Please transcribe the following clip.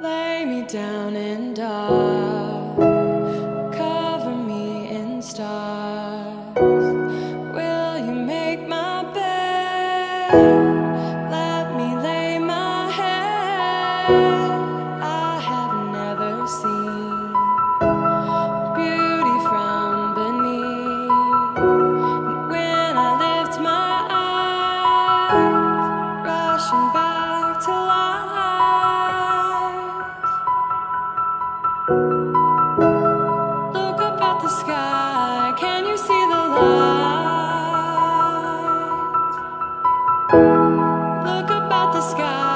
Lay me down and die. Look up at the sky.